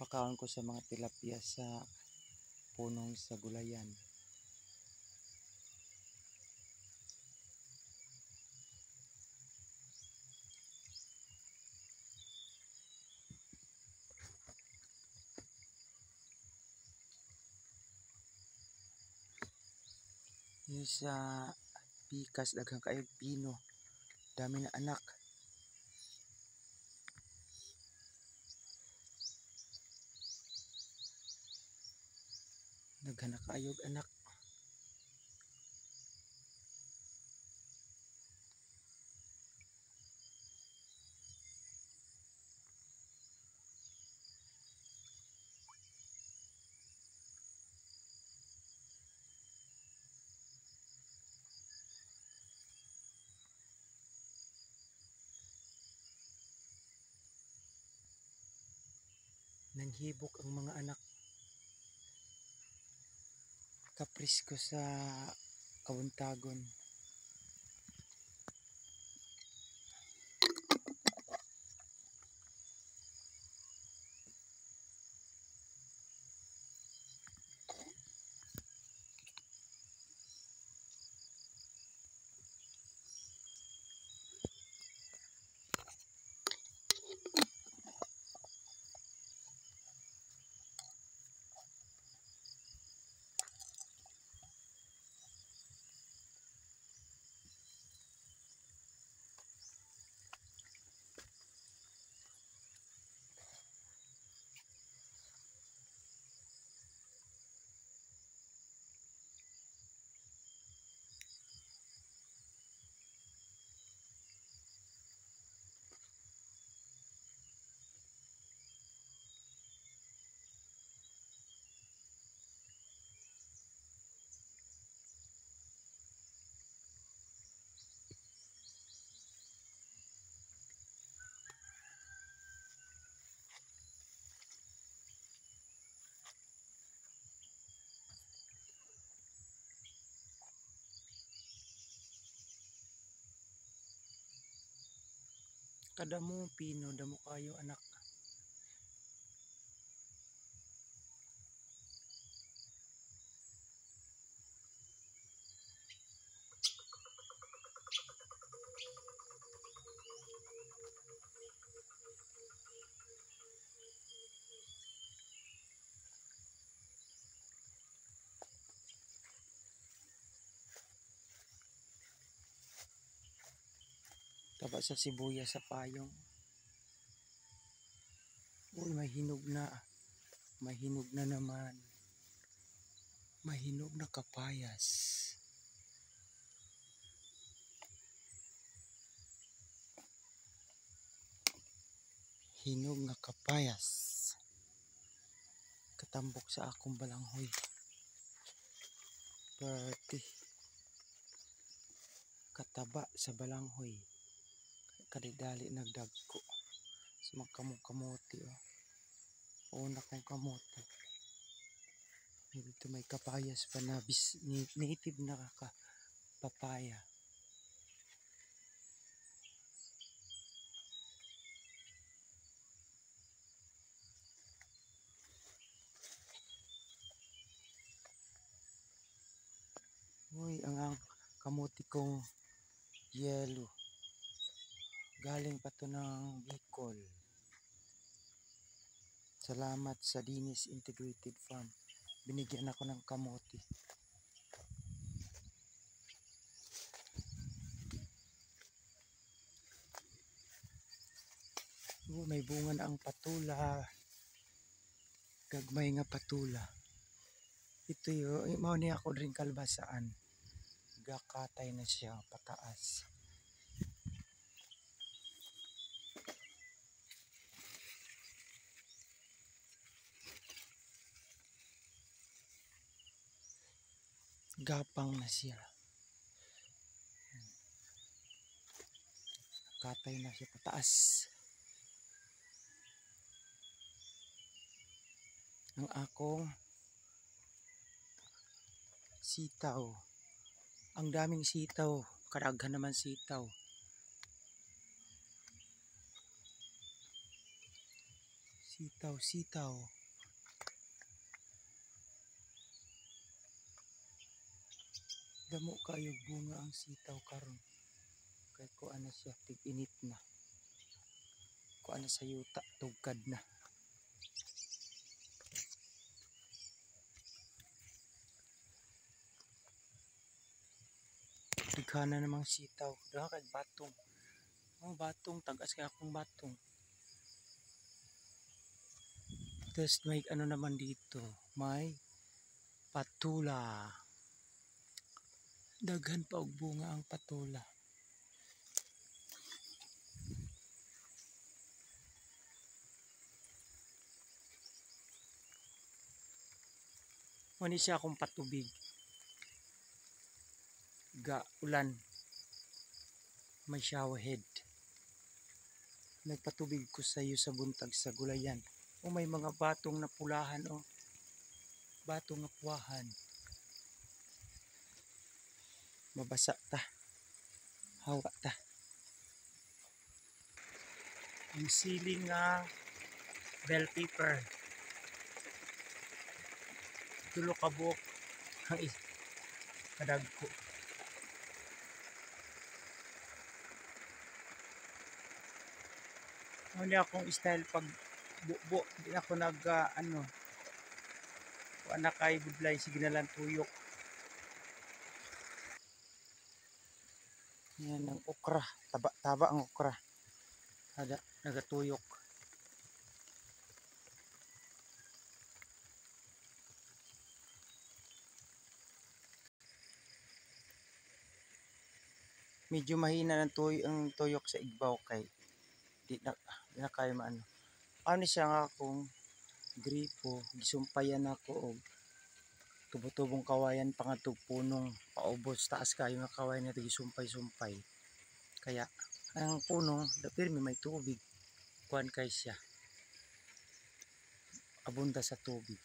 pakaon ko sa mga tilapia sa punong sa gulayan. Yung sa pikas daghang kayo pino. Dami na anak. Daghan na kaayog anak. Nanghibok ang mga anak. Kapris ko sa kabuntagon. Kada mo pino, damo kayo anak. Taba sa sibuyas sa payong. Uy, mahinog na. Mahinog na naman. Mahinog na kapayas. Hinog nga kapayas. Katambok sa akong balanghoy. Pati. Kataba sa balanghoy kadidali nagdagko sa magkamong kamote oh. una kong kamote. Dito may kapayas pa na bis, native na ka papaya. Uy, ang, ang kamote kong yellow Galing pa to ng Bicol. Salamat sa Dinis Integrated Farm. Binigyan ako ng kamote. Oh, may bunga ang patula. Gagmay nga patula. Ito yo, mao ni ako rin kalbasaan. Gakatay na siya pataas. Gapang na siya. Katay na siya pataas. Ang akong sitaw. Ang daming sitaw. Karaghan naman sitaw. Sitaw, sitaw. Damo kayo bunga ang sitaw karon. Kay kuan na siya tig-init na. Kuan na sa yuta, tugkad na. Tighana namang sitaw. Daha kay batong. Oh, batong tagas kay akong batong. Tapos may ano naman dito, may patula. Daghan pa og bunga ang patula. Mani siya akong patubig. Ga ulan. May shower head. Nagpatubig ko sa iyo sa buntag sa gulayan. O may mga batong na pulahan o. Batong na puwahan. Mabasa ta. Hawa ta. Ang siling nga bell pepper. Tulo ka buok ang is kadagko. Ano akong style pag bubo, di ako nag ah, ano kuan na kay budlay sige na lang tuyok. Yan ang okra, taba-taba ang okra. Ada nagatuyok. Medyo mahina ng tuy ang tuyok sa igbaw kay di na, di na kayo maano. Ano siya nga akong gripo, gisumpayan ako og tubo-tubong kawayan pangatog punong paubos taas kayo nga kawayan na gisumpay-sumpay. Kaya ang puno, dapirmi may tubig. Kuan kay siya. Abunda sa tubig.